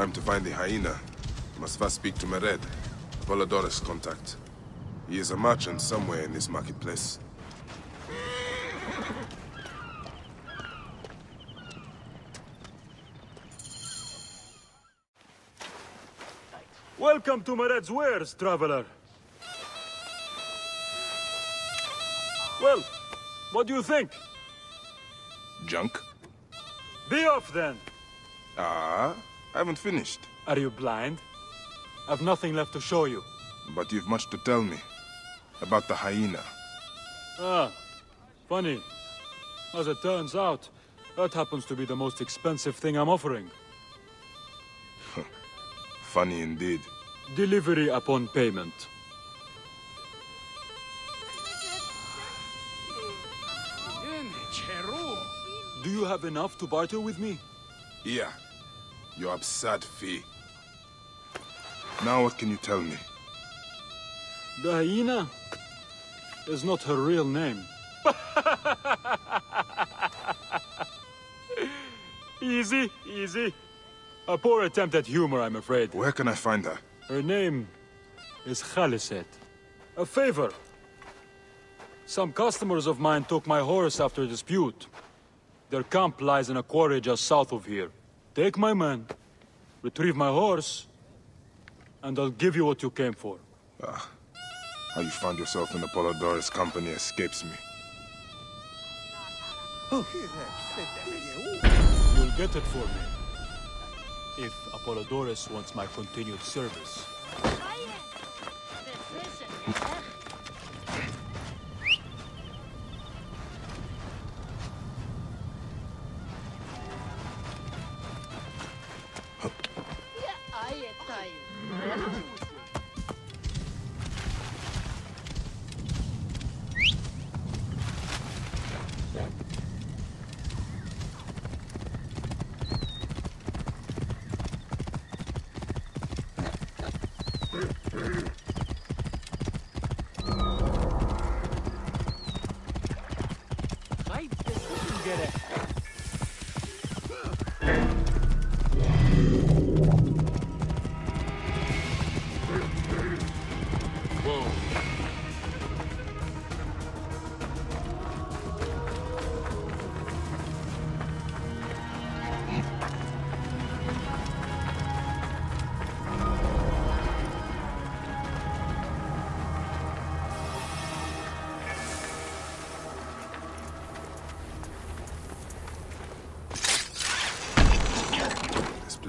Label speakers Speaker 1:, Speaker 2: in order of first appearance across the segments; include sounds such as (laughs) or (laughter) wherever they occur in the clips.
Speaker 1: I am to find the hyena, I must first speak to Mered, Apollodorus' contact. He is a merchant somewhere in this marketplace.
Speaker 2: Welcome to Mered's wares, traveler. Well, what do you think?
Speaker 1: Junk?
Speaker 2: Be off then!
Speaker 1: Ah, I haven't finished.
Speaker 2: Are you blind? I've nothing left to show you.
Speaker 1: But you've much to tell me. About the hyena.
Speaker 2: Ah, funny. As it turns out, that happens to be the most expensive thing I'm offering.
Speaker 1: Funny indeed.
Speaker 2: Delivery upon payment. Do you have enough to barter with me?
Speaker 1: Yeah. Your absurd fee. Now what can you tell me?
Speaker 2: The hyena is not her real name. (laughs) easy, easy. A poor attempt at humor, I'm afraid.
Speaker 1: Where can I find her?
Speaker 2: Her name is Khaliset. A favor. Some customers of mine took my horse after a dispute. Their camp lies in a quarry just south of here. Take my men, retrieve my horse, and I'll give you what you came for.
Speaker 1: Ah, how you found yourself in Apollodorus' company escapes me.
Speaker 2: You'll get it for me. If Apollodorus wants my continued service.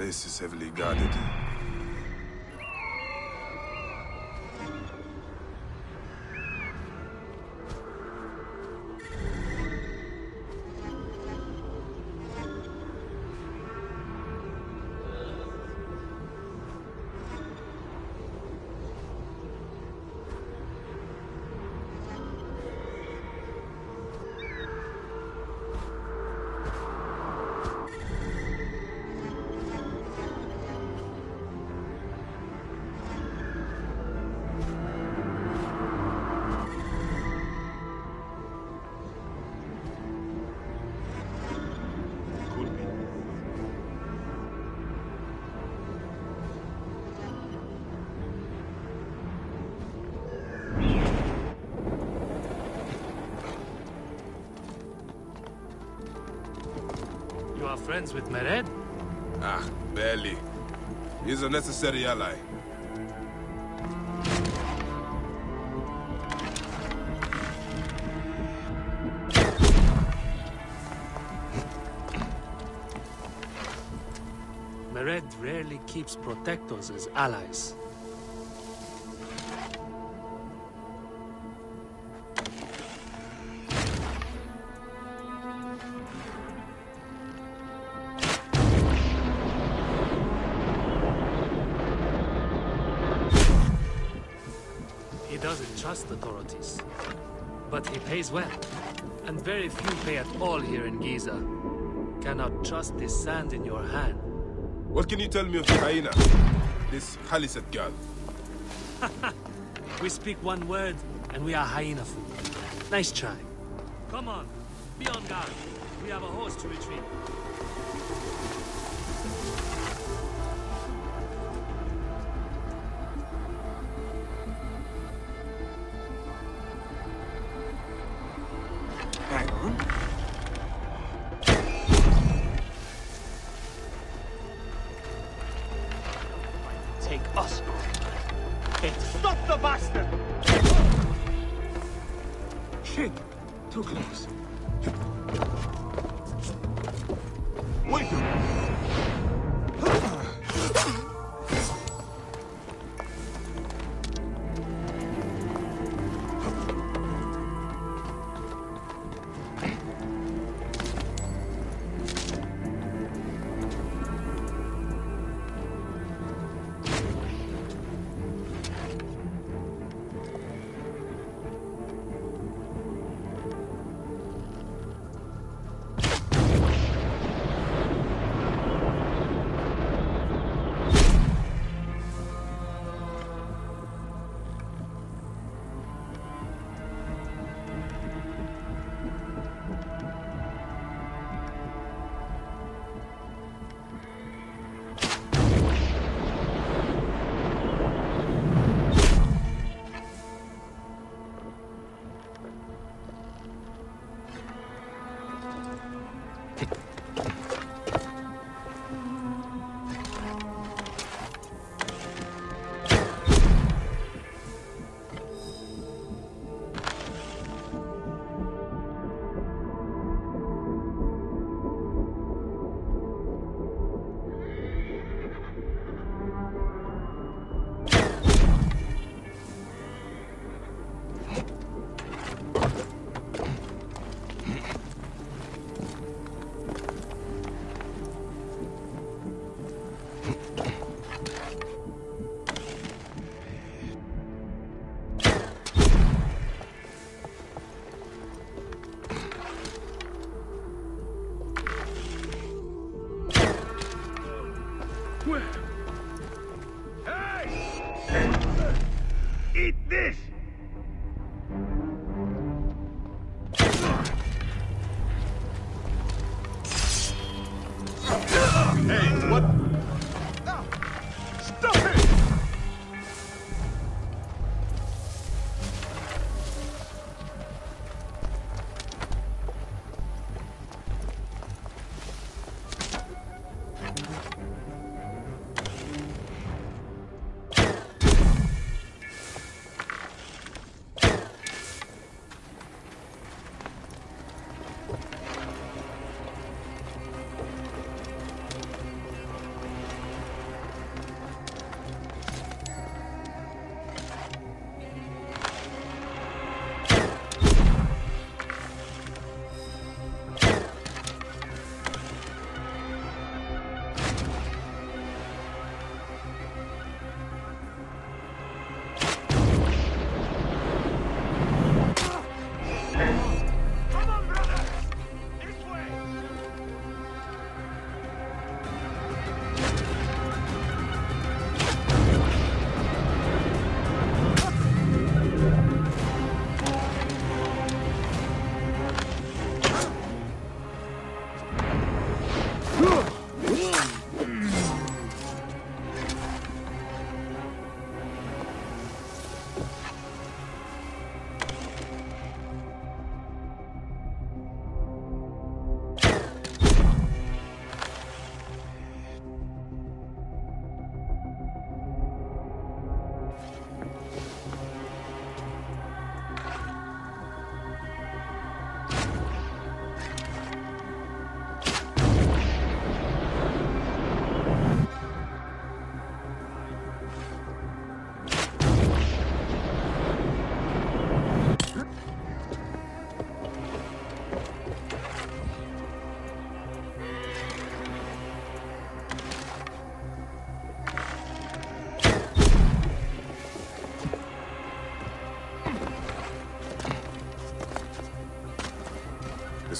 Speaker 1: Place is heavily guarded.
Speaker 3: Friends with Mered?
Speaker 1: Ah, barely. He's a necessary ally.
Speaker 3: Mered rarely keeps protectors as allies. Here in Giza. Cannot trust this sand in your hand.
Speaker 1: What can you tell me of the hyena? This Khaliset girl. (laughs)
Speaker 3: We speak one word, and we are hyena food. Nice try. Come on, be on guard. We have a horse to retrieve.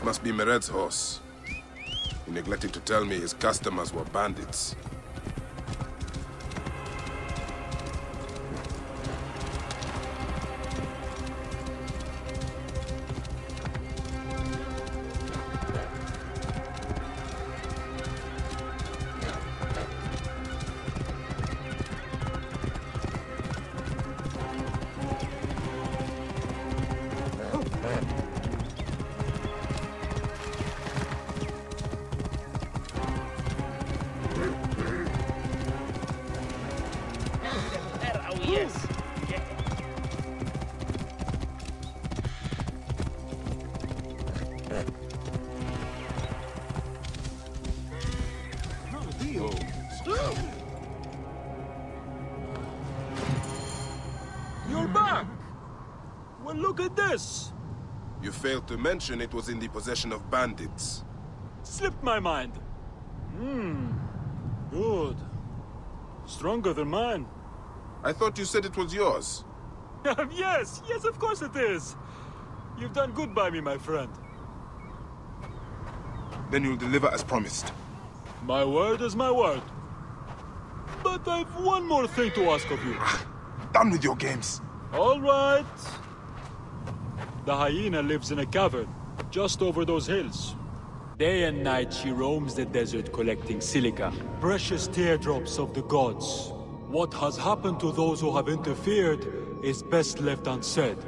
Speaker 1: Must be Mered's horse. He neglected to tell me his customers were bandits. You failed to mention it was in the possession of bandits.
Speaker 2: Slipped my mind. Hmm. Good. Stronger than mine.
Speaker 1: I thought you said it was yours. (laughs)
Speaker 2: yes, yes, of course it is. You've done good by me, my friend.
Speaker 1: Then you'll deliver as promised.
Speaker 2: My word is my word. But I've one more thing to ask of you.
Speaker 1: Done with your games.
Speaker 2: All right. The hyena lives in a cavern, just over those hills. Day and night she roams the desert collecting silica, precious teardrops of the gods. What has happened to those who have interfered is best left unsaid.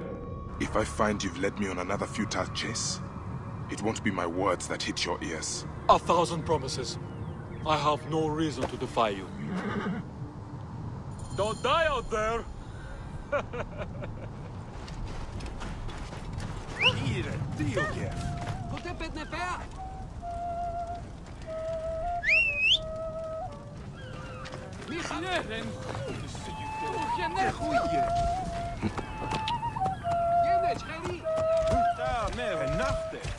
Speaker 1: If I find you've led me on another futile chase, it won't be my words that hit your ears.
Speaker 2: A thousand promises. I have no reason to defy you. (laughs) Don't die out there! (laughs)
Speaker 4: Dealtje. Wat heb je net ver? Michelen! Goed, je net goeie. Je net, Gerry. Daar, nacht.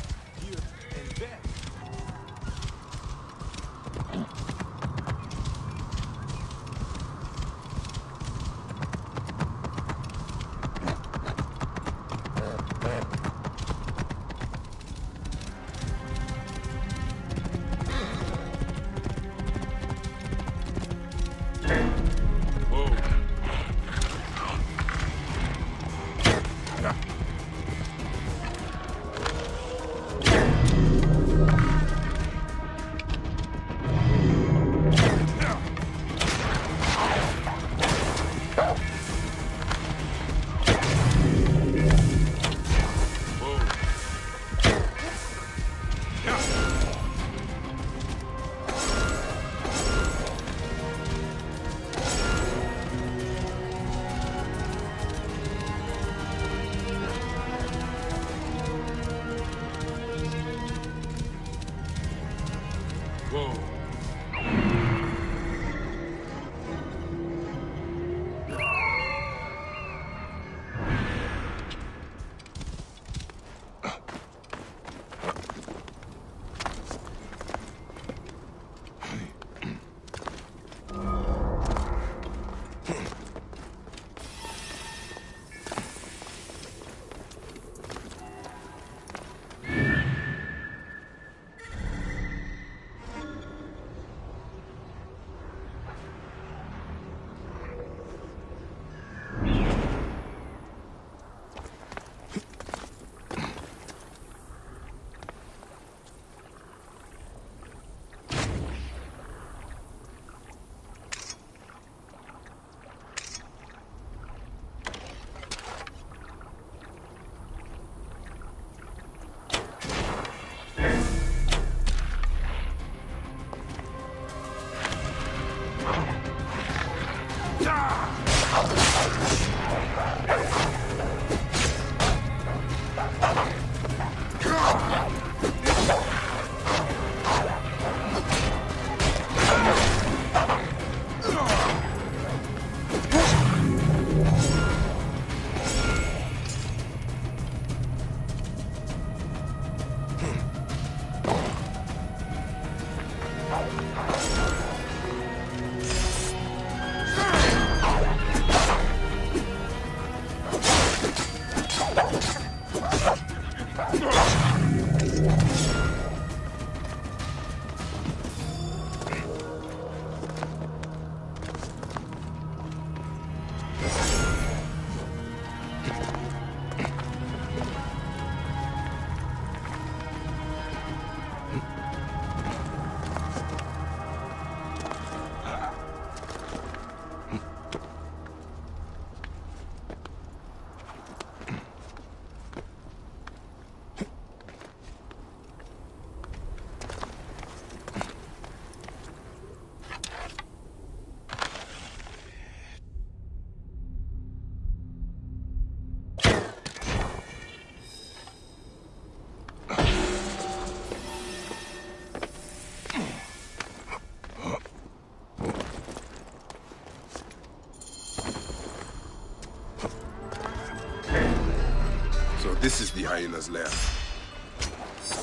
Speaker 1: Hyena's lair.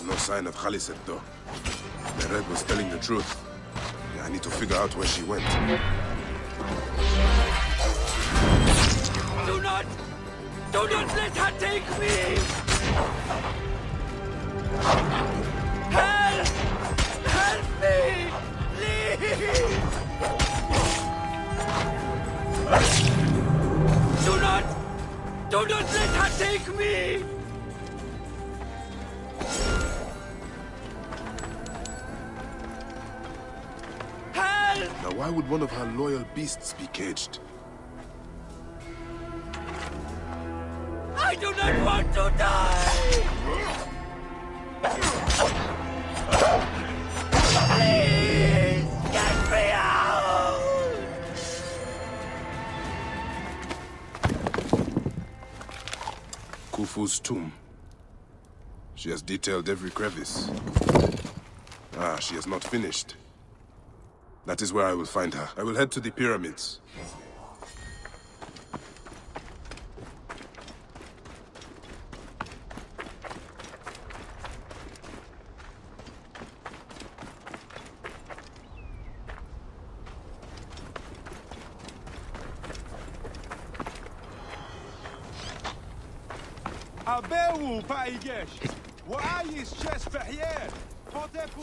Speaker 1: No sign of Khaliset, though. Mered was telling the truth. I need to figure out where she went.
Speaker 5: Do not! Do not let her take me! Help! Help me! Please! Do not! Do not let her take me!
Speaker 1: One of her loyal beasts be caged?
Speaker 5: I do not want to die! Please, get me out!
Speaker 1: Khufu's tomb. She has detailed every crevice. Ah, she has not finished. That is where I will find her. I will head to the pyramids.
Speaker 6: عباو بايجاش وعايش شاش في حيان فوتيفو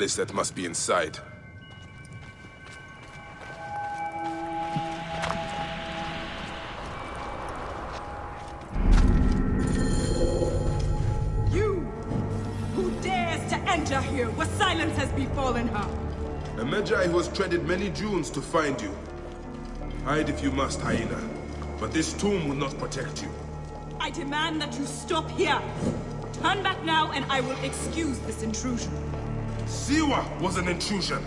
Speaker 1: Khaliset must be inside.
Speaker 7: You! Who dares to enter here where silence has befallen her?
Speaker 1: A Medjay who has treaded many dunes to find you. Hide if you must, Hyena. But this tomb will not protect you.
Speaker 7: I demand that you stop here. Turn back now and I will excuse this intrusion.
Speaker 1: Siwa was an intrusion.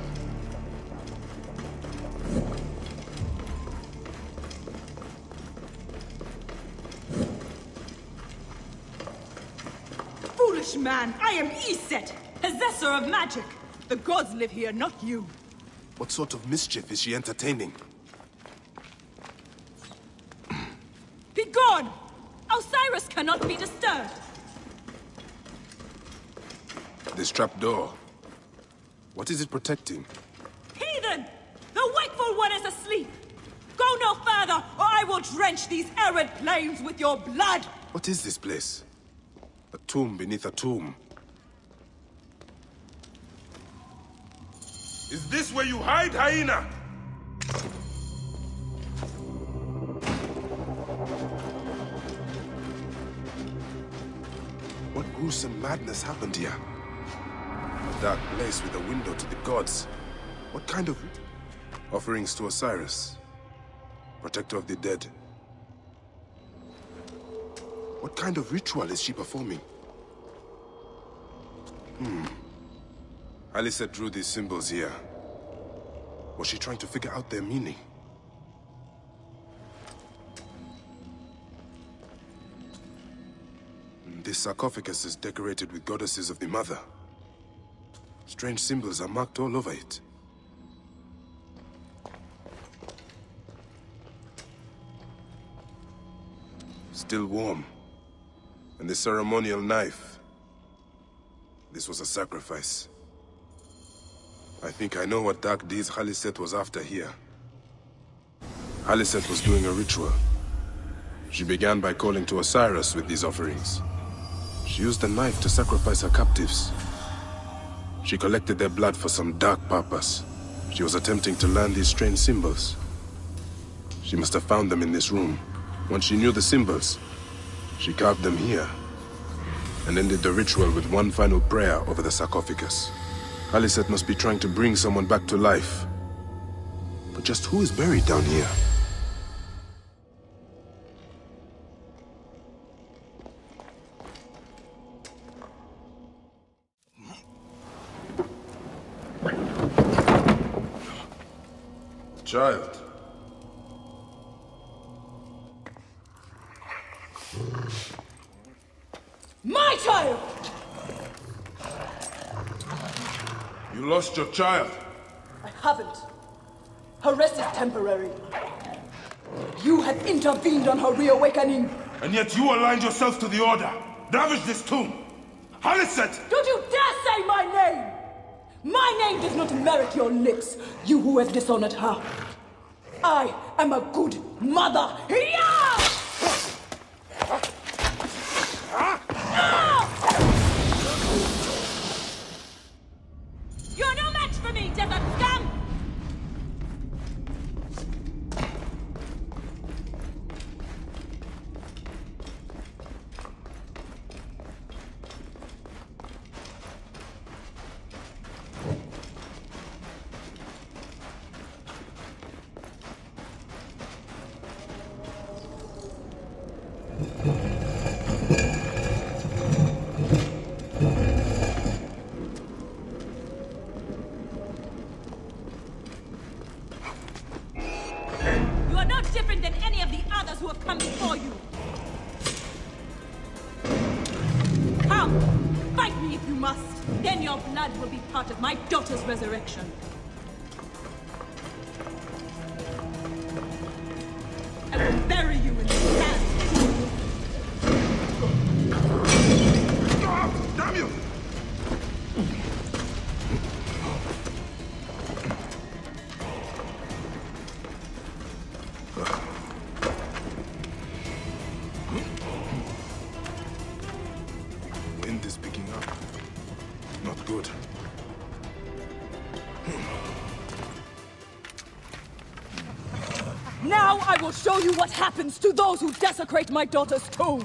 Speaker 7: Foolish man, I am Iset, possessor of magic. The gods live here, not you.
Speaker 1: What sort of mischief is she entertaining? (clears throat)
Speaker 7: Be gone! Osiris cannot be disturbed.
Speaker 1: This trapdoor. What is it protecting?
Speaker 7: Heathen! The wakeful one is asleep! Go no further, or I will drench these arid plains with your blood!
Speaker 1: What is this place? A tomb beneath a tomb. Is this where you hide, hyena? What gruesome madness happened here? Dark place with a window to the gods. What kind of... Offerings to Osiris. Protector of the dead. What kind of ritual is she performing? Hmm. Khaliset drew these symbols here. Was she trying to figure out their meaning? This sarcophagus is decorated with goddesses of the Mother. Strange symbols are marked all over it. Still warm. And the ceremonial knife. This was a sacrifice. I think I know what dark deeds Khaliset was after here. Khaliset was doing a ritual. She began by calling to Osiris with these offerings. She used the knife to sacrifice her captives. She collected their blood for some dark purpose. She was attempting to learn these strange symbols. She must have found them in this room. Once she knew the symbols, she carved them here and ended the ritual with one final prayer over the sarcophagus. Khaliset must be trying to bring someone back to life. But just who is buried down here? Child.
Speaker 7: My child!
Speaker 1: You lost your child.
Speaker 7: I haven't. Her rest is temporary. You have intervened on her reawakening.
Speaker 1: And yet you aligned yourself to the Order. Ravage this tomb. Khaliset!
Speaker 7: Don't you dare say my name! My name does not merit your lips, you who have dishonored her. I am a good mother. Yeah! Show you what happens to those who desecrate my daughter's tomb.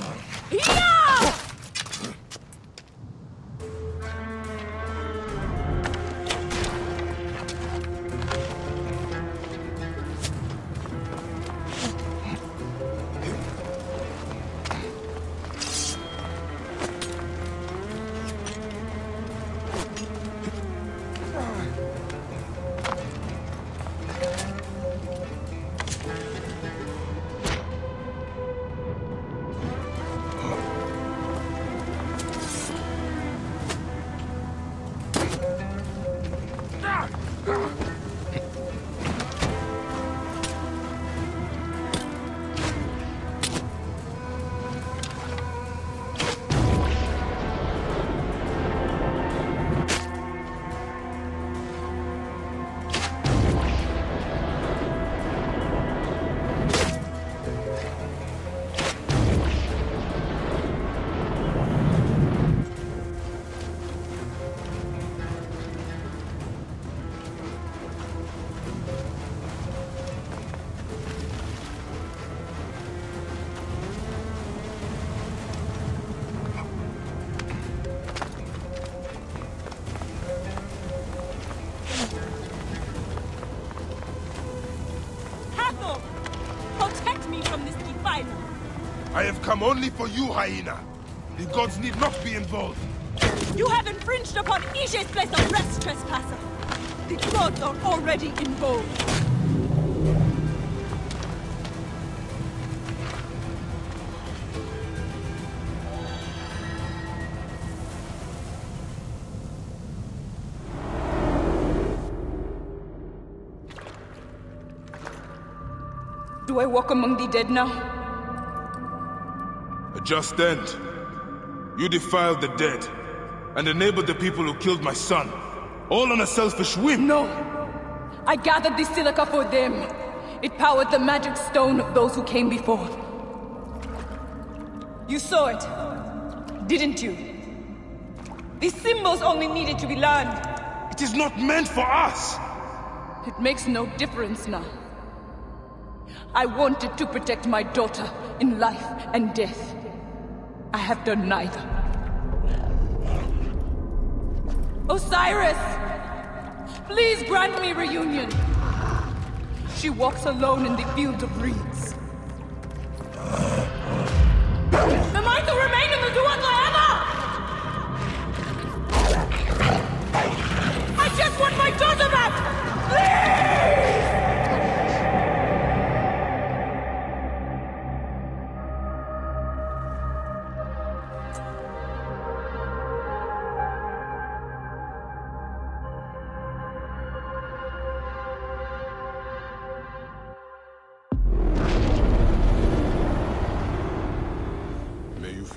Speaker 1: Come only for you, hyena. The gods need not be involved.
Speaker 7: You have infringed upon Ishe's place of rest, trespasser! The gods are already involved! Do I walk among the dead now?
Speaker 1: Just end. You defiled the dead and enabled the people who killed my son. All on a selfish whim.
Speaker 7: No! I gathered this silica for them. It powered the magic stone of those who came before. You saw it, didn't you? These symbols only needed to be learned.
Speaker 1: It is not meant for us.
Speaker 7: It makes no difference now. I wanted to protect my daughter in life and death. I have done neither. Osiris! Please grant me reunion. She walks alone in the field of reeds.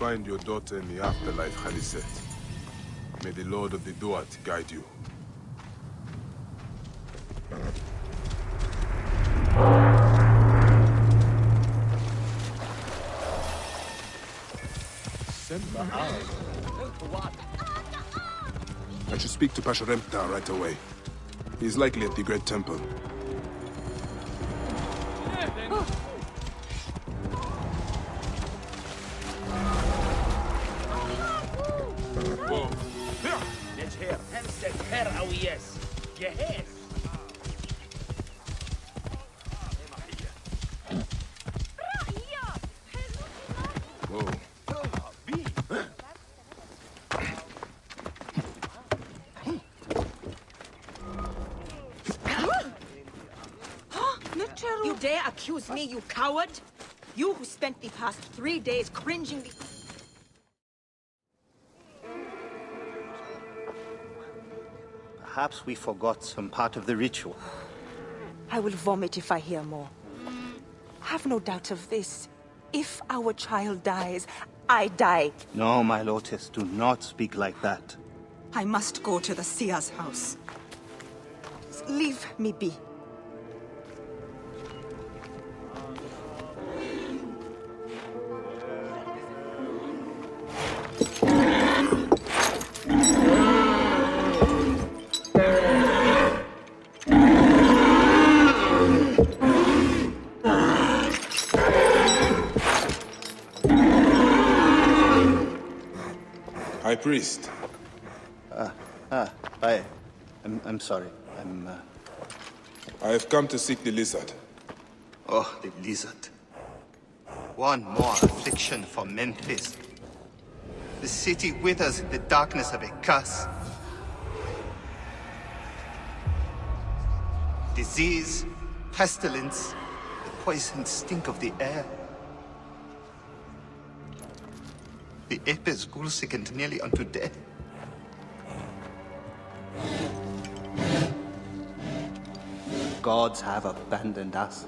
Speaker 1: Find your daughter in the afterlife, Khaliset. May the Lord of the Duat guide you. I should speak to Pasherenptah right away. He's likely at the Great Temple.
Speaker 8: Me, you coward? You who spent the past three days cringing the...
Speaker 9: Perhaps we forgot some part of the ritual.
Speaker 8: I will vomit if I hear more. Have no doubt of this. If our child dies, I die.
Speaker 9: No, my Lotus, do not speak like that.
Speaker 8: I must go to the Sia's house. Leave me be.
Speaker 9: Sorry. I'm, uh...
Speaker 1: I have come to seek the lizard.
Speaker 9: Oh, the lizard. One more affliction for Memphis. The city withers in the darkness of a curse. Disease, pestilence, the poison stink of the air. The Apis bull sickened nearly unto death. Gods have abandoned us.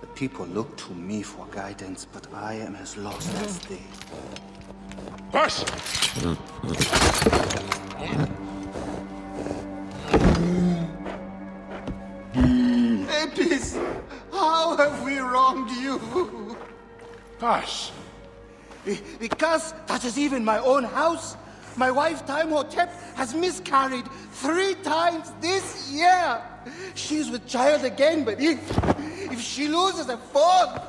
Speaker 9: The people look to me for guidance, but I am as lost as they.
Speaker 1: Hush!
Speaker 9: Apis, how have we wronged you?
Speaker 1: Hush!
Speaker 9: Because that is even my own house. My wife Taimhotep has miscarried three times this year. She's with child again, but if if she loses a fourth,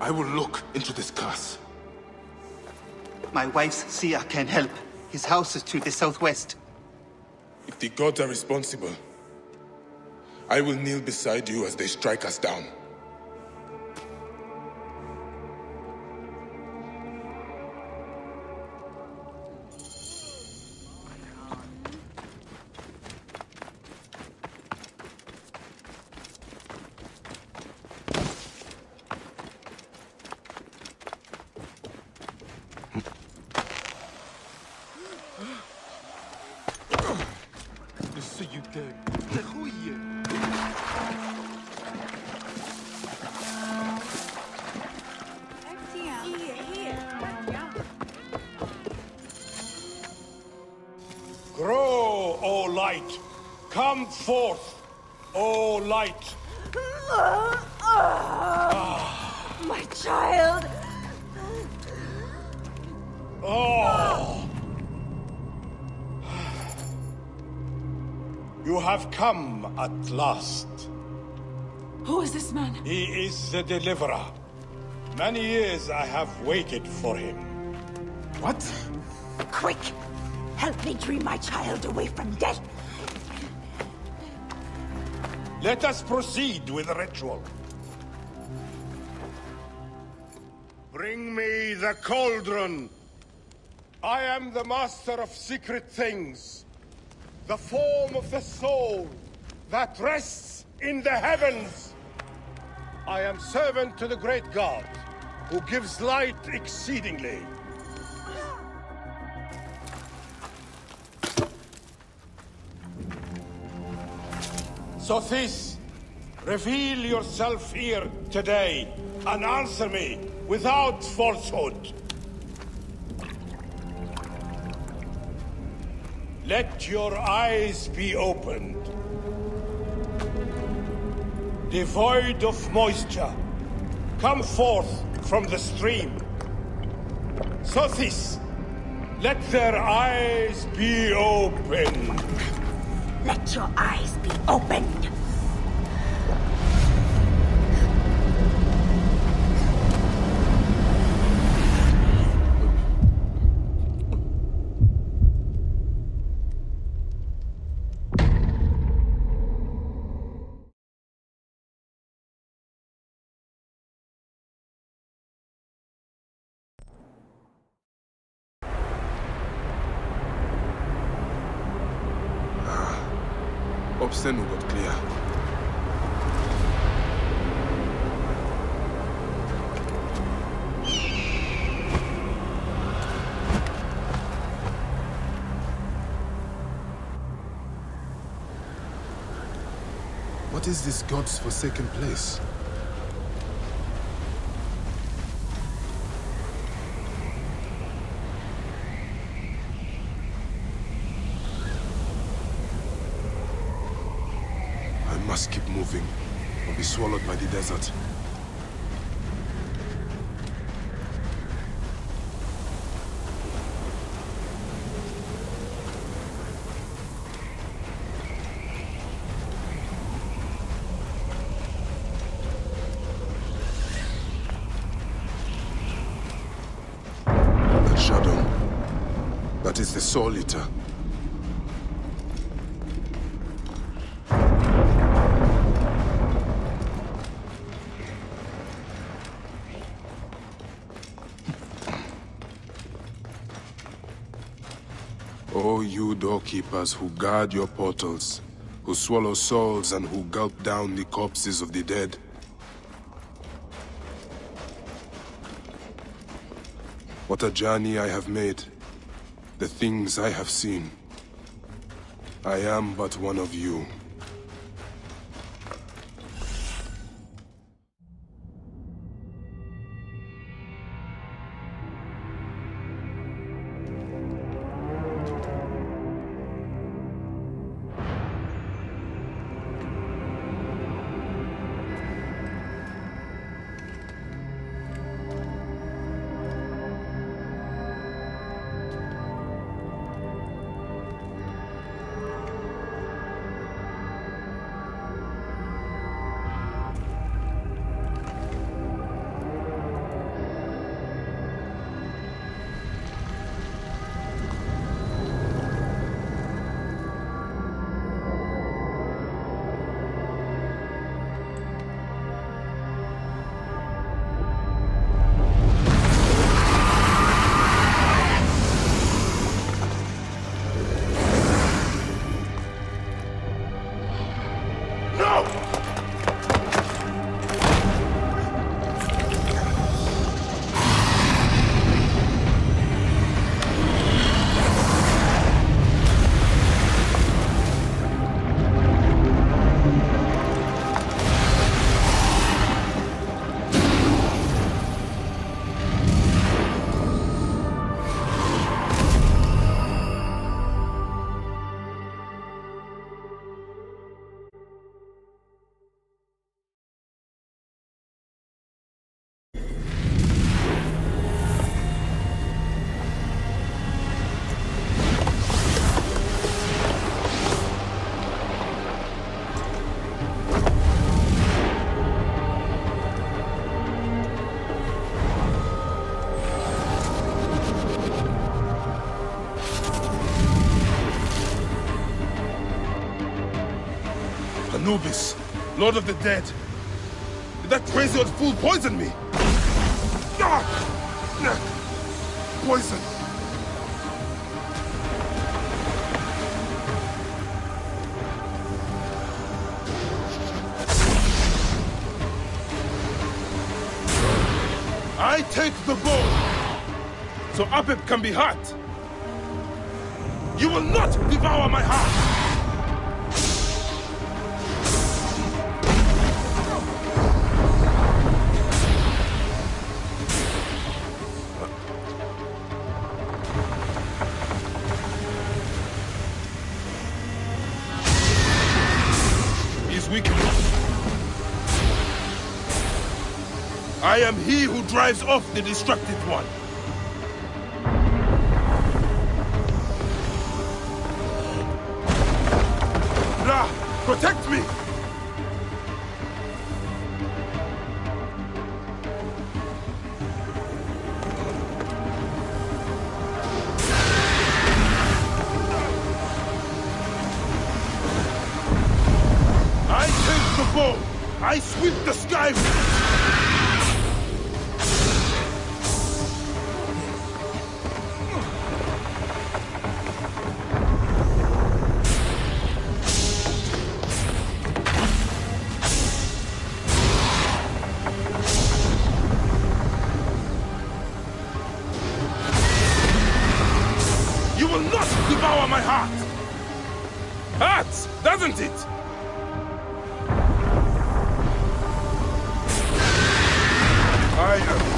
Speaker 1: I will look into this curse.
Speaker 9: my wife's Sia can help. His house is to the southwest.
Speaker 1: If the gods are responsible, I will kneel beside you as they strike us down.
Speaker 6: Have waited for him.
Speaker 9: What?
Speaker 8: Quick! Help me dream my child away from death!
Speaker 6: Let us proceed with the ritual. Bring me the cauldron. I am the master of secret things. The form of the soul that rests in the heavens. I am servant to the great God, who gives light exceedingly. Sothis, reveal yourself here today and answer me without falsehood. Let your eyes be opened. Devoid of moisture, come forth from the stream. Sothis, let their eyes be opened.
Speaker 8: Let your eyes be opened!
Speaker 1: What is this God's forsaken place? I must keep moving, or be swallowed by the desert. That shadow. That is the Soul Eater. O you doorkeepers who guard your portals, who swallow souls and who gulp down the corpses of the dead. What a journey I have made, the things I have seen. I am but one of you. Anubis, Lord of the Dead. Did that crazy old fool poison me? Ah! Poison. I take the bow, so Apep can be hurt. You will not devour my heart! Off the destructive one. Will not devour my heart! Hurts, doesn't it? I am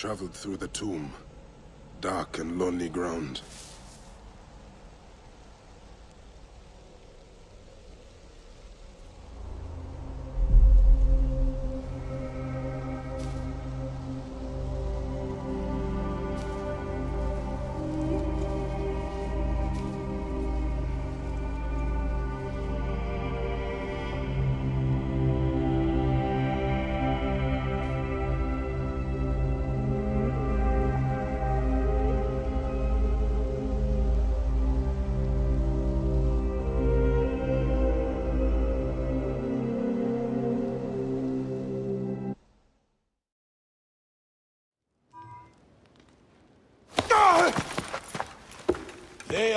Speaker 1: traveled through the tomb. Dark and lonely ground.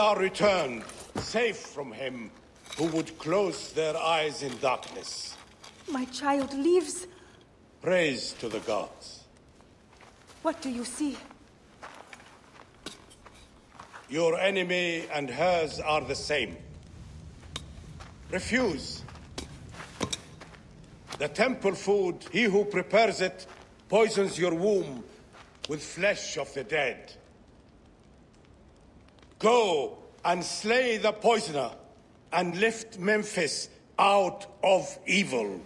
Speaker 6: Are returned, safe from him, who would close their eyes in darkness.
Speaker 8: My child lives.
Speaker 6: Praise to the gods.
Speaker 8: What do you see?
Speaker 6: Your enemy and hers are the same. Refuse. The temple food, he who prepares it, poisons your womb with flesh of the dead. Go and slay the poisoner, and lift Memphis out of evil.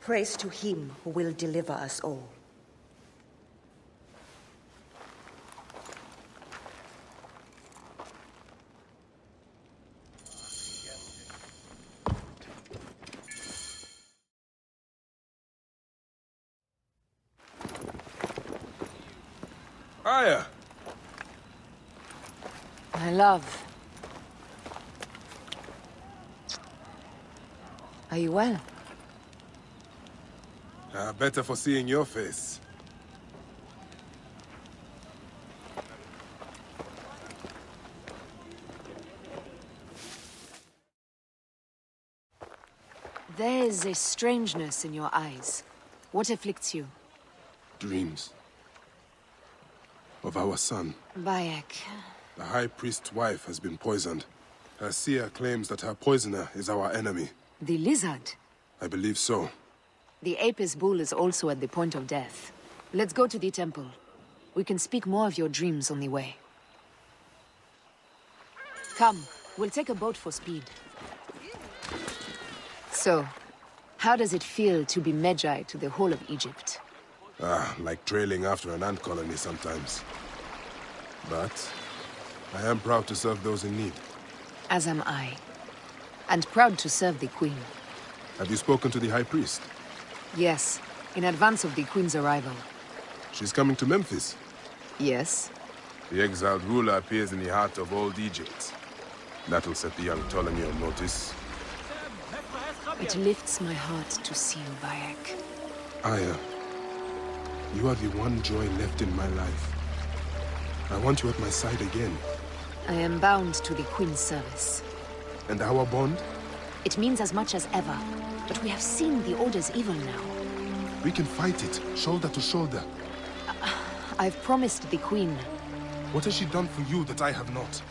Speaker 8: Praise to him who will deliver us all.
Speaker 1: Aya!
Speaker 10: My love. Are you well?
Speaker 1: Uh, better for seeing your face.
Speaker 10: There's a strangeness in your eyes. What afflicts you?
Speaker 1: Dreams. Of our son.
Speaker 10: Bayek.
Speaker 1: The High Priest's wife has been poisoned. Her seer claims that her poisoner is our enemy.
Speaker 10: The lizard.
Speaker 1: I believe so.
Speaker 10: The Apis bull is also at the point of death. Let's go to the temple. We can speak more of your dreams on the way. Come, we'll take a boat for speed. So, how does it feel to be Medjay to the whole of Egypt?
Speaker 1: Ah, like trailing after an ant colony sometimes. But I am proud to serve those in need.
Speaker 10: As am I. And proud to serve the Queen.
Speaker 1: Have you spoken to the High Priest?
Speaker 10: Yes, in advance of the Queen's arrival.
Speaker 1: She's coming to Memphis.
Speaker 10: Yes?
Speaker 1: The exiled ruler appears in the heart of old Egypt. That'll set the young Ptolemy on notice.
Speaker 10: It lifts my heart to see you, Bayek.
Speaker 1: Aya, you are the one joy left in my life. I want you at my side again.
Speaker 10: I am bound to the Queen's service.
Speaker 1: And our bond?
Speaker 10: It means as much as ever. But we have seen the Order's evil now.
Speaker 1: We can fight it, shoulder to shoulder.
Speaker 10: Uh, I've promised the Queen.
Speaker 1: What has she done for you that I have not?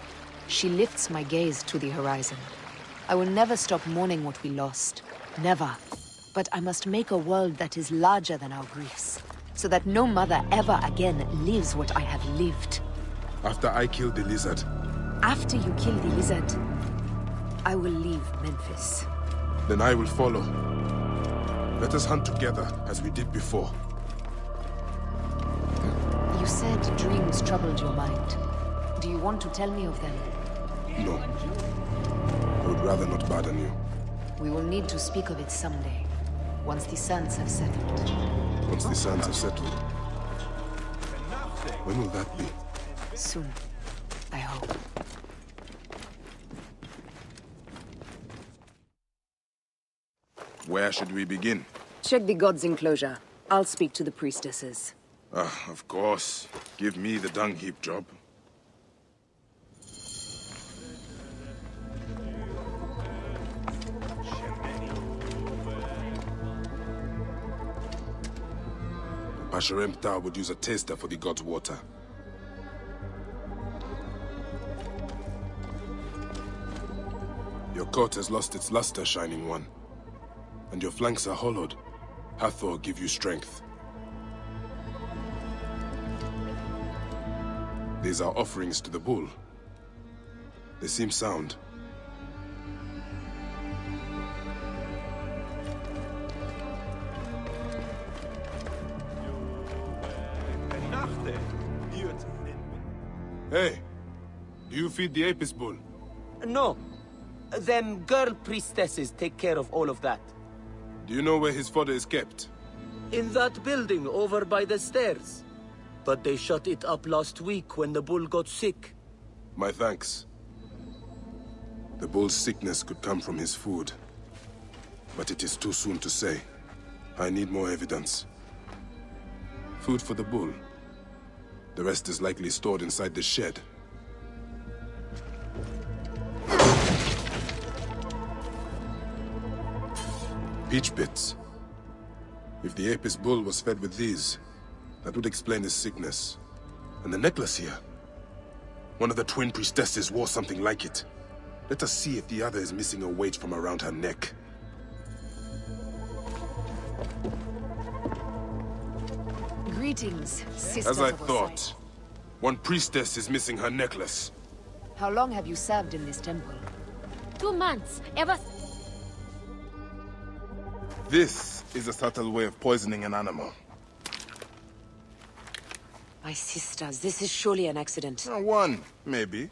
Speaker 10: She lifts my gaze to the horizon. I will never stop mourning what we lost. Never. But I must make a world that is larger than our griefs. So that no mother ever again lives what I have lived.
Speaker 1: After I kill the lizard.
Speaker 10: After you kill the lizard, I will leave Memphis.
Speaker 1: Then I will follow. Let us hunt together, as we did before.
Speaker 10: You said dreams troubled your mind. Do you want to tell me of them?
Speaker 1: No. I would rather not burden you.
Speaker 10: We will need to speak of it someday. Once the sands have settled.
Speaker 1: Once the sands have settled. When will that be?
Speaker 10: Soon. I hope.
Speaker 1: Where should we begin?
Speaker 10: Check the god's enclosure. I'll speak to the priestesses.
Speaker 1: Ah, of course. Give me the dung heap job. Pasherenptah would use a taster for the god's water. Your coat has lost its luster, Shining One. And your flanks are hollowed. Hathor give you strength. These are offerings to the bull. They seem sound. Hey, do you feed the Apis bull?
Speaker 4: No. Them girl priestesses take care of all of that.
Speaker 1: Do you know where his fodder is kept?
Speaker 4: In that building over by the stairs. But they shut it up last week when the bull got sick.
Speaker 1: My thanks. The bull's sickness could come from his food. But it is too soon to say. I need more evidence. Food for the bull. The rest is likely stored inside the shed. Peach bits. If the Apis bull was fed with these, that would explain his sickness. And the necklace here. One of the twin priestesses wore something like it. Let us see if the other is missing a weight from around her neck.
Speaker 10: Greetings, sisters
Speaker 1: As I thought, one priestess is missing her necklace.
Speaker 10: How long have you served in this temple?
Speaker 11: Two months. Ever.
Speaker 1: This is a subtle way of poisoning an animal.
Speaker 10: My sisters, this is surely an accident.
Speaker 1: Uh, one, maybe.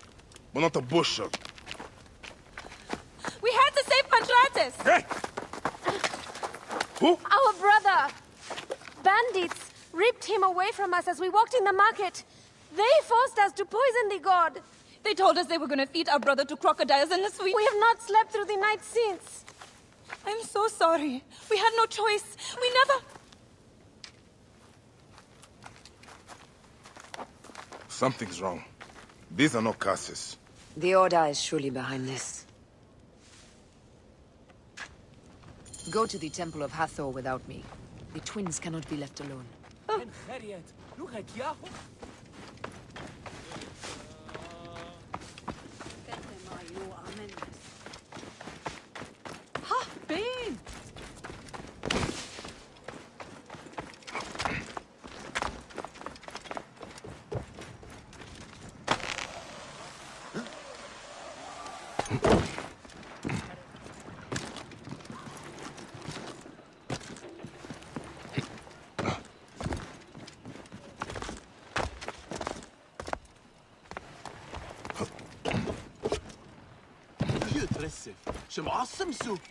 Speaker 1: But not a bushel.
Speaker 12: We had to save Pantratus!
Speaker 1: Hey! Who?
Speaker 11: Our brother! Bandits ripped him away from us as we walked in the market. They forced us to poison the god.
Speaker 12: They told us they were gonna feed our brother to crocodiles in the sweet.
Speaker 11: We have not slept through the night since.
Speaker 12: I'm so sorry. We had no choice. We never.
Speaker 1: Something's wrong. These are not curses.
Speaker 10: The Order is surely behind this. Go to the Temple of Hathor without me. The twins cannot be left alone.
Speaker 12: Ha!
Speaker 9: Some awesome soup.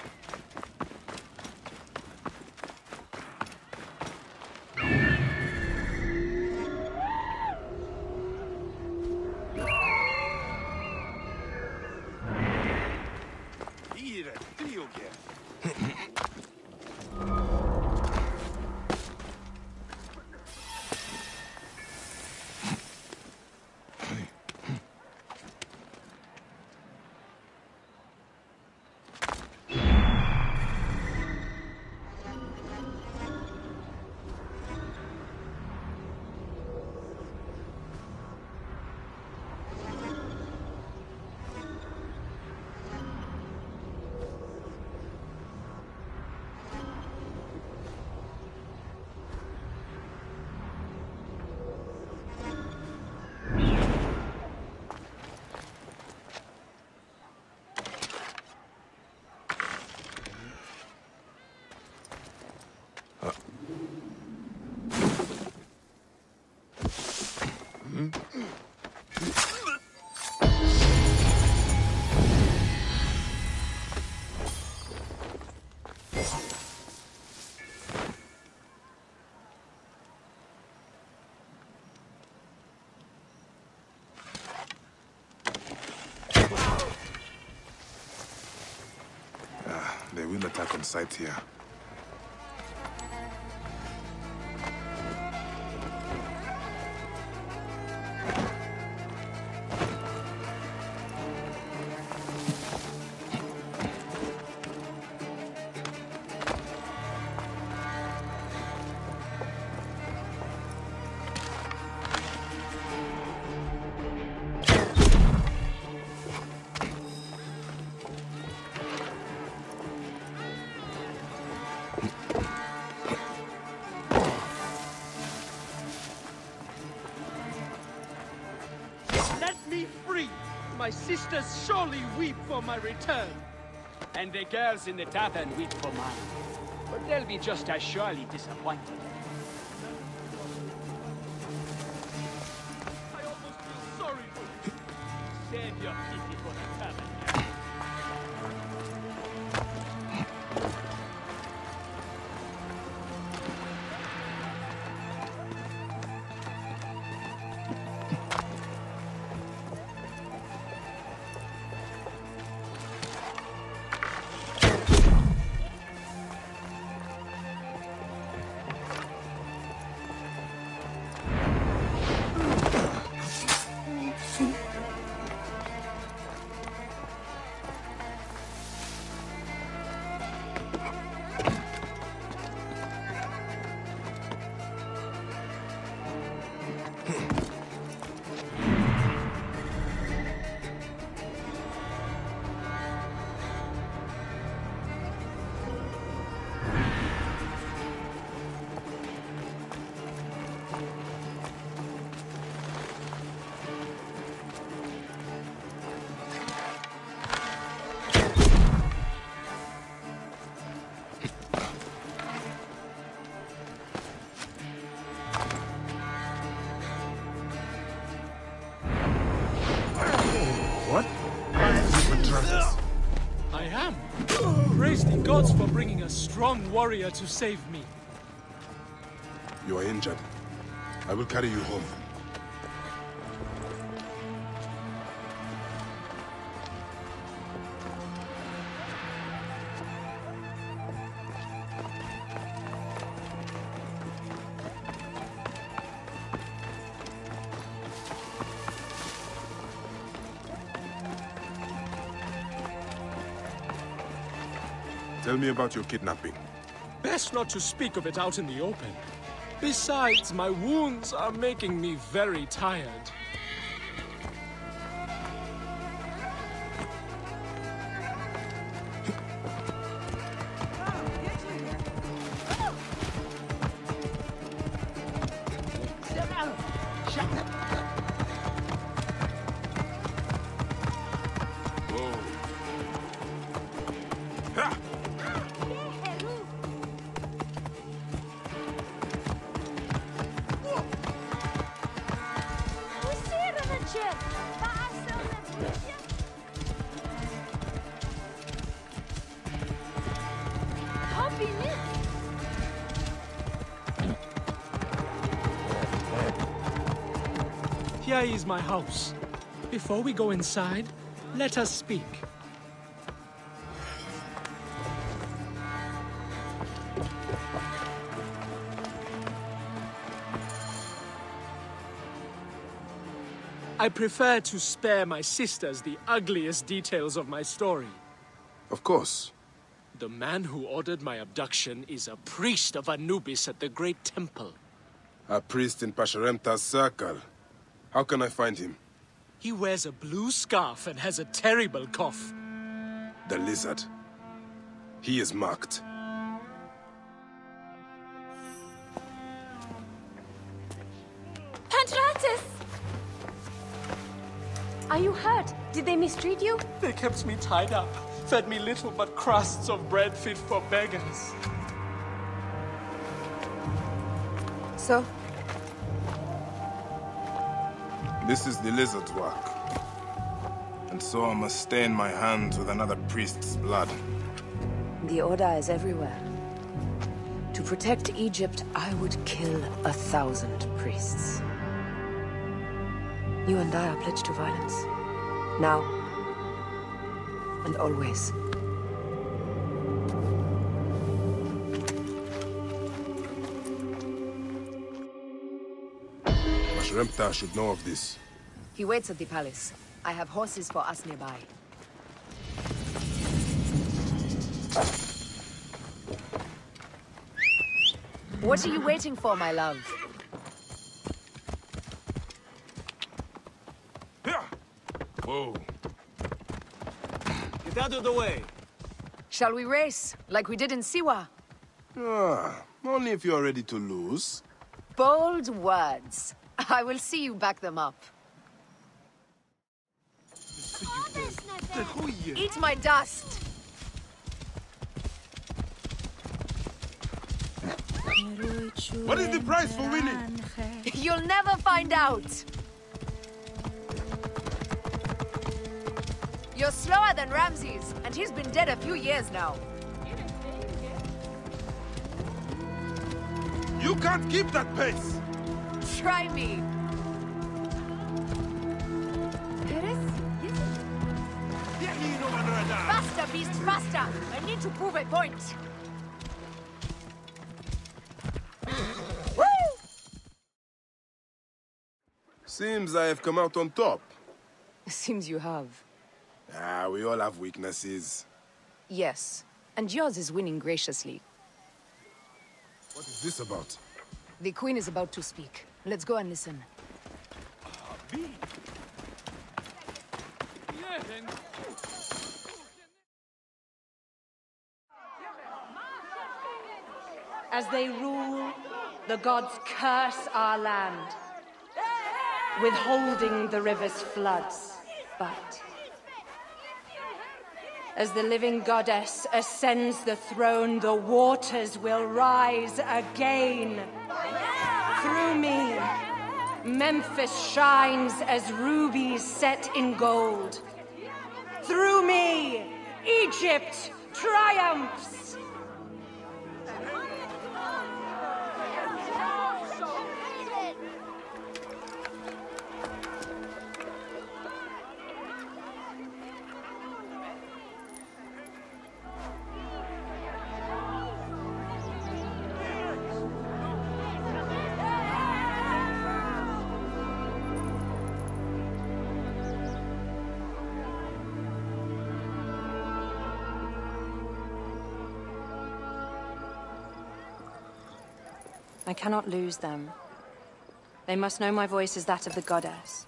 Speaker 1: Attack on sight here.
Speaker 13: Sisters surely weep for my return.
Speaker 14: And the girls in the tavern weep for mine. But they'll be just as surely disappointed.
Speaker 3: Warrior to save me.
Speaker 1: You are injured. I will carry you home. Tell me about your kidnapping.
Speaker 3: Best not to speak of it out in the open. Besides, my wounds are making me very tired. Is my house. Before we go inside, let us speak. I prefer to spare my sisters the ugliest details of my story.
Speaker 1: Of course.
Speaker 3: The man who ordered my abduction is a priest of Anubis at the Great Temple.
Speaker 1: A priest in Pasherenptah's circle. How can I find him?
Speaker 3: He wears a blue scarf and has a terrible cough.
Speaker 1: The lizard. He is marked.
Speaker 11: Pantratus! Are you hurt? Did they mistreat you?
Speaker 3: They kept me tied up, fed me little but crusts of bread fit for beggars.
Speaker 10: So?
Speaker 1: This is the lizard's work. And so I must stain my hands with another priest's blood.
Speaker 10: The Order is everywhere. To protect Egypt, I would kill a thousand priests. You and I are pledged to violence. Now. And always.
Speaker 1: Pasherenptah should know of this.
Speaker 10: He waits at the palace. I have horses for us nearby. What are you waiting for, my love?
Speaker 1: Whoa.
Speaker 4: Get out of the way.
Speaker 10: Shall we race, like we did in Siwa?
Speaker 1: Ah, only if you are ready to lose.
Speaker 10: Bold words. I will see you back them up. Eat my dust!
Speaker 1: What is the price for winning?
Speaker 10: You'll never find out! You're slower than Ramses, and he's been dead a few years now.
Speaker 1: You can't keep that pace!
Speaker 10: Try me. Faster, beast, faster! I need to prove a point.
Speaker 1: Seems I have come out on top.
Speaker 10: Seems you have.
Speaker 1: Ah, we all have weaknesses.
Speaker 10: Yes, and yours is winning graciously.
Speaker 1: What is this about?
Speaker 10: The Queen is about to speak. Let's go and listen.
Speaker 15: As they rule, the gods curse our land, withholding the river's floods. But as the living goddess ascends the throne, the waters will rise again. Through me, Memphis shines as rubies set in gold. Through me, Egypt triumphs. Cannot lose them. They must know my voice is that of the goddess.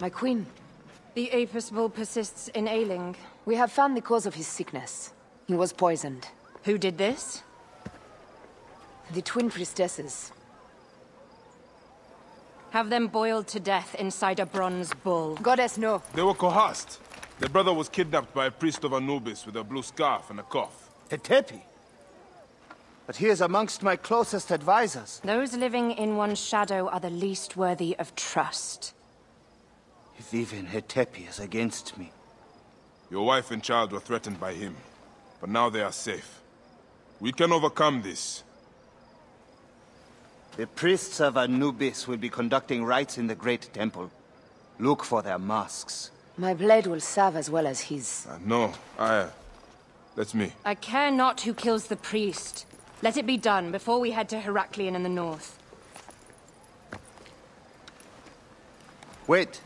Speaker 10: My queen.
Speaker 15: The Apis bull persists in ailing.
Speaker 10: We have found the cause of his sickness. He was poisoned.
Speaker 15: Who did this?
Speaker 10: The twin priestesses.
Speaker 15: Have them boiled to death inside a bronze bull.
Speaker 10: Goddess, no.
Speaker 1: They were coerced. Their brother was kidnapped by a priest of Anubis with a blue scarf and a cough.
Speaker 9: Hetepi? But he is amongst my closest advisors.
Speaker 15: Those living in one's shadow are the least worthy of trust.
Speaker 9: If even Hetepi is against me.
Speaker 1: Your wife and child were threatened by him, but now they are safe. We can overcome this.
Speaker 9: The priests of Anubis will be conducting rites in the Great Temple. Look for their masks.
Speaker 10: My blade will serve as well as his.
Speaker 1: Uh, no, I... Uh, that's me.
Speaker 15: I care not who kills the priest. Let it be done before we head to Heraklion in the north.
Speaker 9: Wait.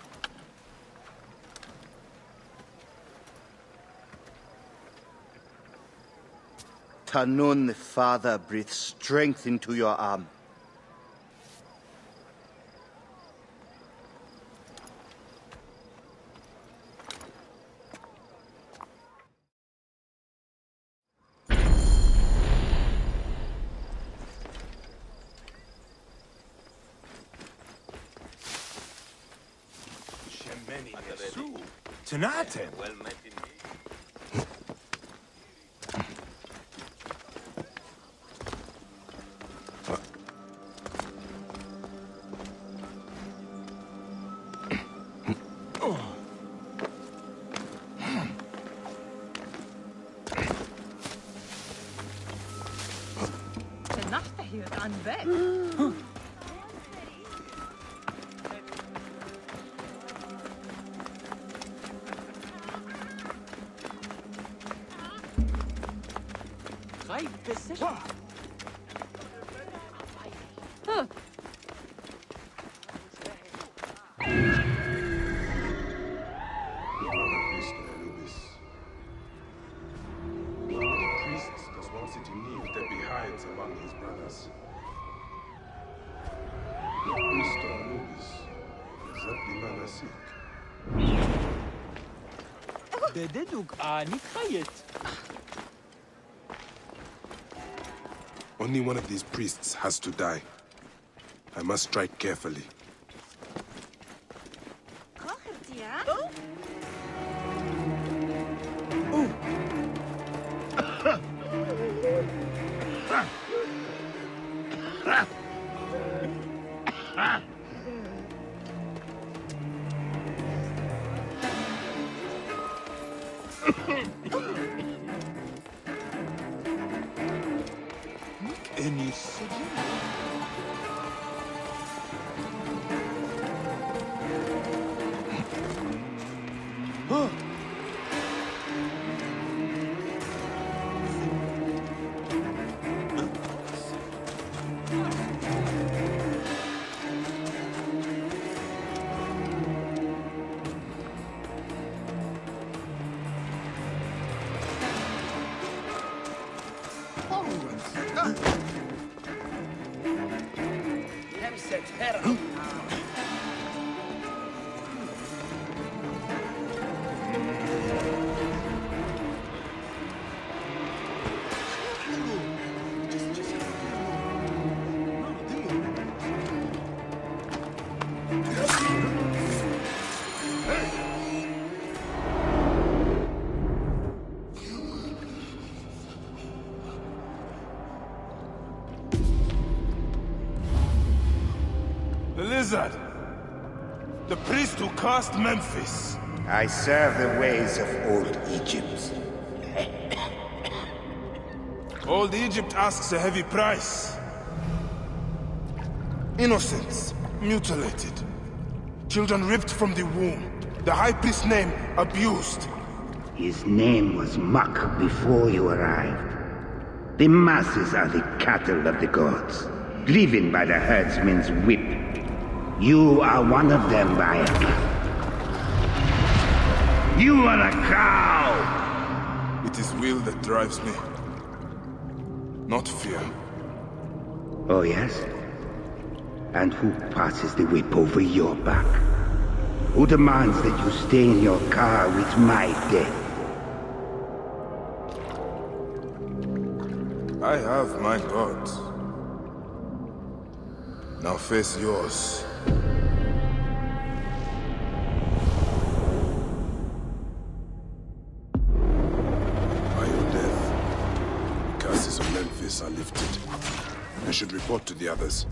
Speaker 9: Tanun the Father breathes strength into your arm.
Speaker 4: Tanaten.
Speaker 11: Well
Speaker 4: Only one of these priests has to die. I must strike carefully.
Speaker 1: The lizard! The priest who cursed Memphis!
Speaker 16: I serve the ways of old Egypt.
Speaker 1: Old Egypt asks a heavy price. Innocents, mutilated. Children ripped from the womb. The High Priest's name abused.
Speaker 16: His name was Muk before you arrived. The masses are the cattle of the gods, driven by the herdsman's whip. You are one of them, Bayek. You are a cow!
Speaker 1: It is will that drives me. Not fear.
Speaker 16: Oh, yes? And who passes the whip over your back? Who demands that you stay in your ka with my death?
Speaker 1: I have my gods. Now face yours.
Speaker 4: Report to the others.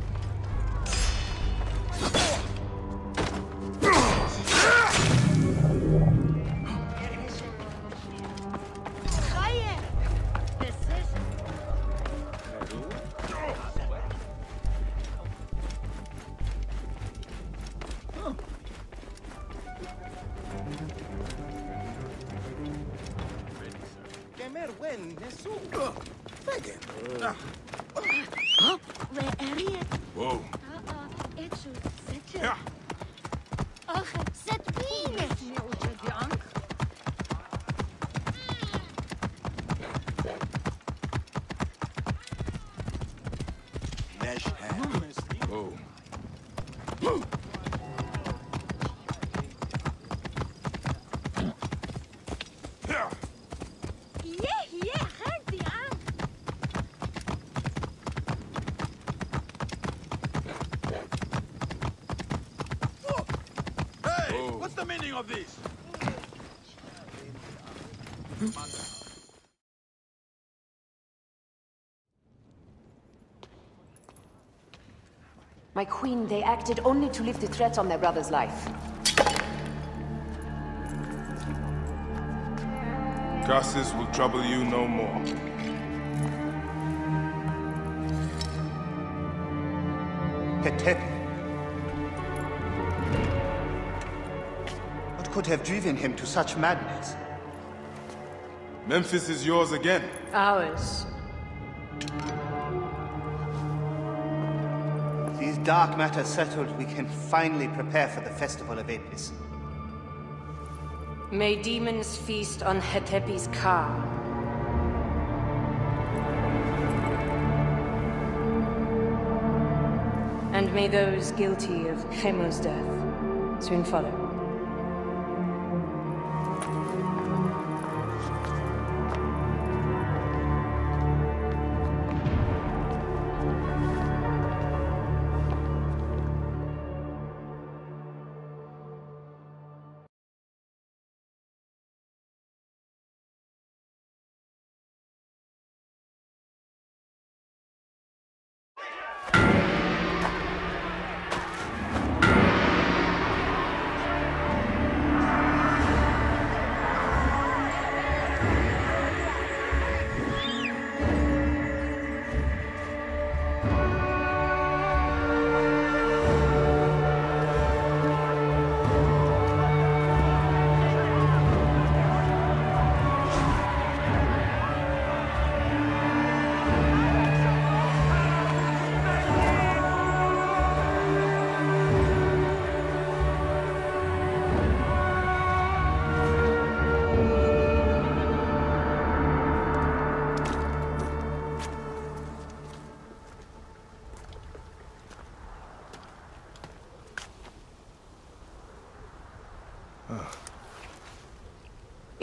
Speaker 10: My queen, they acted only to lift the threat on their brother's life.
Speaker 1: Curses will trouble you no more.
Speaker 9: Hetepi. What could have driven him to such madness?
Speaker 1: Memphis is yours again.
Speaker 15: Ours.
Speaker 9: Dark matter settled, we can finally prepare for the festival of Apis.
Speaker 15: May demons feast on Hetepi's ka. And may those guilty of Khemu's death soon follow.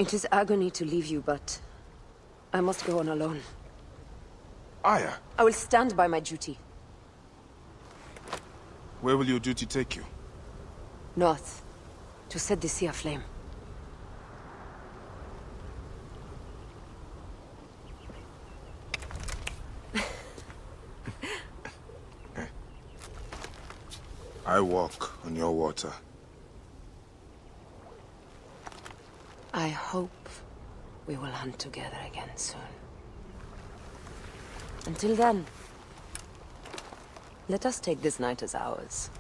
Speaker 10: It is agony to leave you, but... I must go on alone.
Speaker 1: Aya,
Speaker 10: I will stand by my duty.
Speaker 1: where will your duty take you?
Speaker 10: North. To set the sea aflame. (laughs) Eh.
Speaker 1: I walk on your water.
Speaker 10: I hope we will hunt together again soon. Until then, let us take this night as ours.